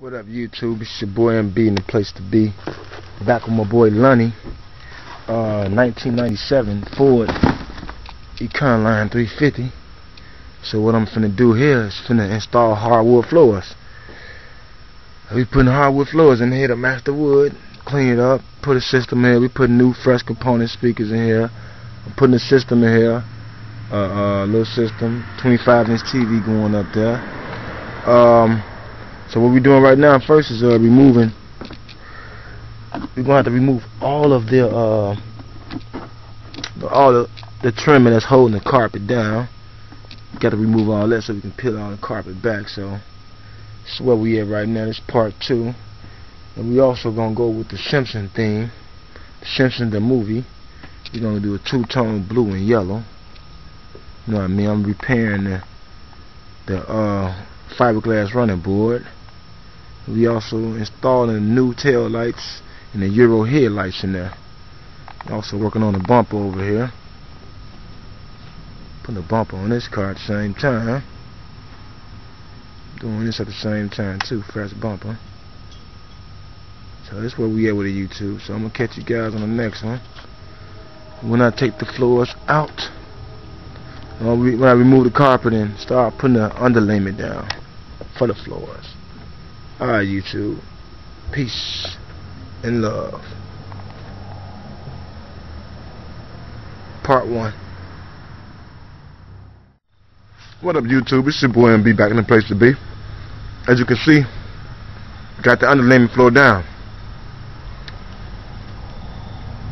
What up, YouTube? It's your boy MB in the place to be. Back with my boy Lunny. Uh, 1997 Ford Econoline 350. So what I'm finna do here is finna install hardwood floors. We putting hardwood floors in here to match the wood, clean it up, put a system in here. We put new fresh component speakers in here. I'm putting a system in here, uh, uh, little system, 25 inch TV going up there. Um, so what we're doing right now first is uh, removing. We're gonna have to remove all of the uh, all the the trimming that's holding the carpet down. Got to remove all that so we can peel all the carpet back. So this is where we at right now. This part two, and we also gonna go with the Simpson theme, the Simpson the movie. We're gonna do a two-tone blue and yellow. You know what I mean? I'm repairing the the uh, fiberglass running board. We also installing new tail lights and the Euro headlights in there. Also working on the bumper over here. Putting the bumper on this car at the same time. Doing this at the same time too, fresh bumper. So that's where we at with the YouTube. So I'm gonna catch you guys on the next one. When I take the floors out, uh, when I remove the carpet and start putting the underlayment down for the floors. Alright, YouTube. Peace and love. Part 1. What up, YouTube? It's your boy MB back in the place to be. As you can see, got the underlayment floor down.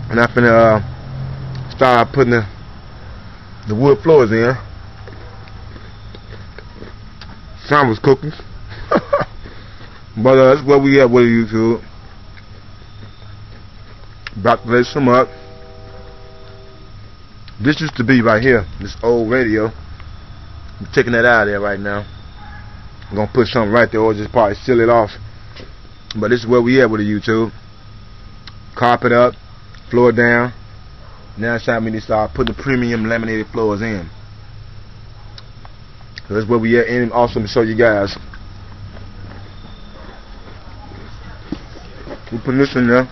And I'm finna uh, start putting the, the wood floors in. Sound was cooking. But uh, that's where we at with YouTube. About to lace some up. This used to be right here, this old radio. I'm taking that out of there right now. I'm gonna put something right there or just probably seal it off. But this is where we at with the YouTube. Carpet up, floor down. Now it's time me to start putting the premium laminated floors in. So that's where we at and also to show you guys We put this in there.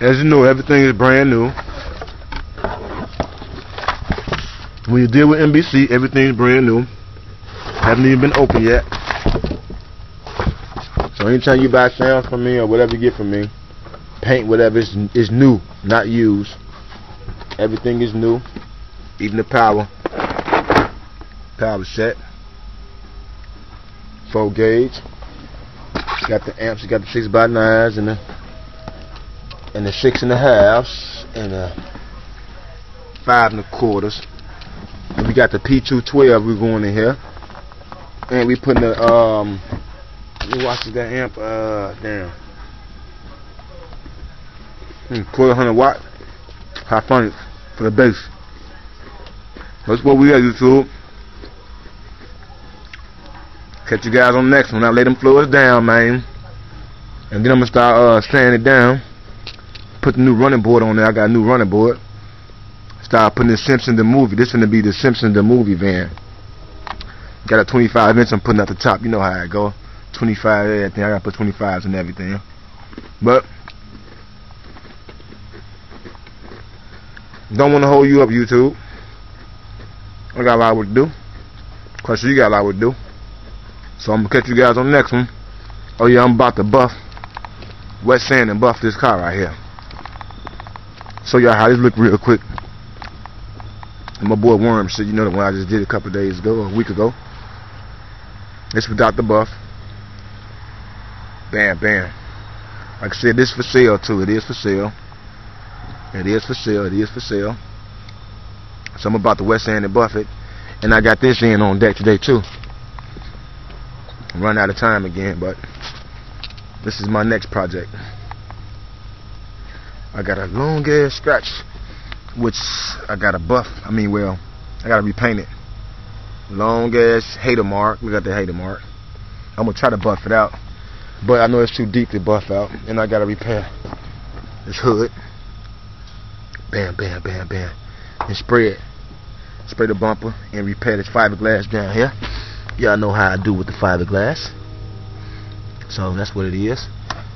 As you know, everything is brand new. When you deal with MBC, everything is brand new. Haven't even been open yet. So anytime you buy sound from me or whatever you get from me, paint whatever is, is new, not used. Everything is new. Even the power. Power set. Full gauge. Got the amps, you got the six by nines and the and the six and a halves and the five and a quarters. And we got the P212 we're going in here. And we putting the um let me watch that amp uh down. Hmm, 1200 watt fun for the bass. That's what we are, YouTube. Catch you guys on the next one. I lay them floors down, man. And then I'm going to start uh, sanding it down. Put the new running board on there. I got a new running board. Start putting the Simpson the movie. This is going to be the Simpson the movie van. Got a 25 inch I'm putting at the top. You know how I go. 25 everything. I got to put 25s and everything. But Don't want to hold you up, YouTube. I got a lot to do. Cause you got a lot to do. So I'm gonna catch you guys on the next one. Oh yeah, I'm about to buff, wet sand and buff this car right here. Show y'all how this look real quick. And my boy Worm said, you know the one I just did a couple days ago, a week ago. This without the buff. Bam, bam. Like I said, this for sale too. It is for sale. It is for sale. It is for sale. So I'm about to wet sand and buff it. And I got this in on deck today too. I'm running out of time again, but this is my next project. I got a long ass scratch, which I got a buff. I mean, well, I got to repaint it. Long ass hater mark. We got the hater mark. I'm gonna try to buff it out, but I know it's too deep to buff out, and I gotta repair this hood. Bam, bam, bam, bam. And spray it. Spray the bumper and repair this fiberglass down here. Y'all know how I do with the fiberglass. So that's what it is.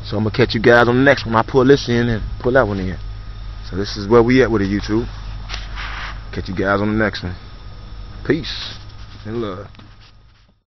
So I'm gonna catch you guys on the next one. I pull this in and pull that one in. So this is where we at with the YouTube. Catch you guys on the next one. Peace and love.